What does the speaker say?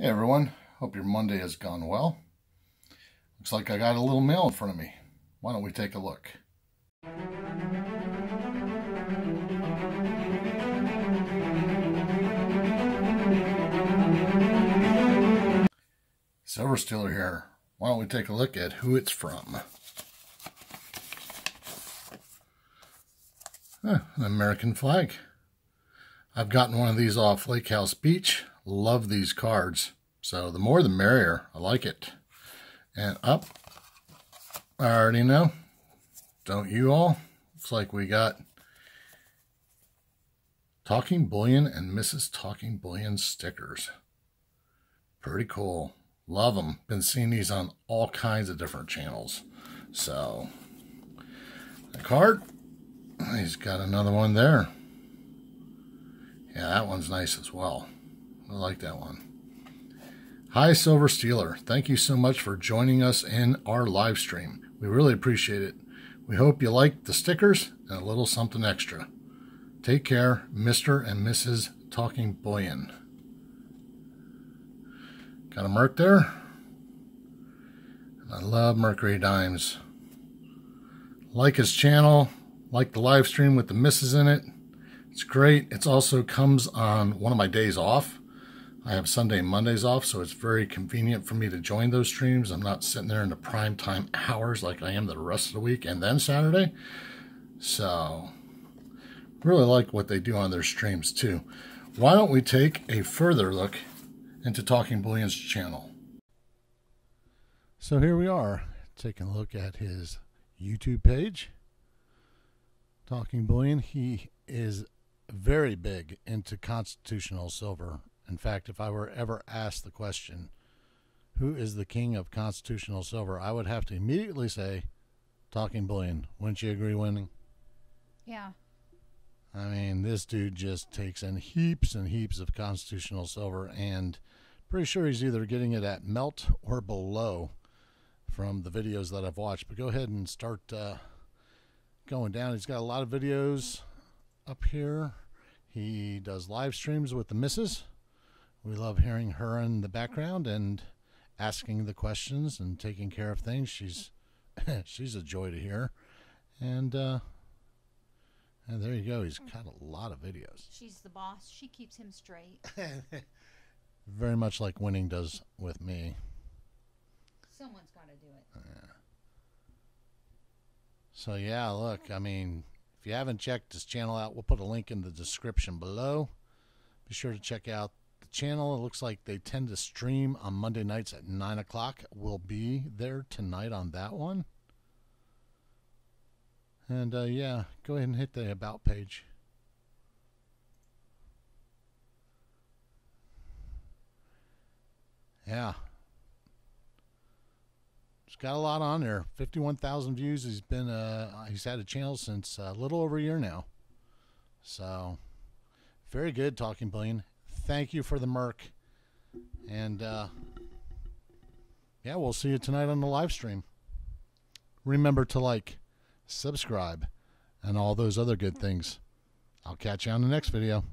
Hey everyone, hope your Monday has gone well. Looks like I got a little mail in front of me. Why don't we take a look? Silver Steeler here. Why don't we take a look at who it's from? Huh, an American flag. I've gotten one of these off Lake House Beach Love these cards. So the more the merrier. I like it. And up. I already know. Don't you all? Looks like we got Talking Bullion and Mrs. Talking Bullion stickers. Pretty cool. Love them. Been seeing these on all kinds of different channels. So, the card. He's got another one there. Yeah, that one's nice as well. I like that one. Hi, Silver Steeler. Thank you so much for joining us in our live stream. We really appreciate it. We hope you like the stickers and a little something extra. Take care, Mr. and Mrs. Talking Bullion. Got a Merc there. I love Mercury Dimes. Like his channel, like the live stream with the misses in it. It's great. It also comes on one of my days off. I have Sunday and Mondays off, so it's very convenient for me to join those streams. I'm not sitting there in the prime time hours like I am the rest of the week and then Saturday. So, really like what they do on their streams too. Why don't we take a further look into Talking Bullion's channel? So here we are, taking a look at his YouTube page. Talking Bullion, he is very big into constitutional silver in fact, if I were ever asked the question, who is the king of constitutional silver, I would have to immediately say, Talking Bullion. Wouldn't you agree, Winning? Yeah. I mean, this dude just takes in heaps and heaps of constitutional silver, and pretty sure he's either getting it at melt or below from the videos that I've watched. But go ahead and start uh, going down. He's got a lot of videos up here. He does live streams with the misses. We love hearing her in the background and asking the questions and taking care of things. She's she's a joy to hear. And uh and there you go. He's got a lot of videos. She's the boss. She keeps him straight. Very much like winning does with me. Someone's got to do it. Yeah. So yeah, look, I mean, if you haven't checked this channel out, we'll put a link in the description below. Be sure to check out channel. It looks like they tend to stream on Monday nights at 9 o'clock. We'll be there tonight on that one. And uh, yeah, go ahead and hit the About page. Yeah. He's got a lot on there. 51,000 views. He's been uh he's had a channel since a little over a year now. So, very good talking bullion thank you for the Merc. And uh, yeah, we'll see you tonight on the live stream. Remember to like, subscribe, and all those other good things. I'll catch you on the next video.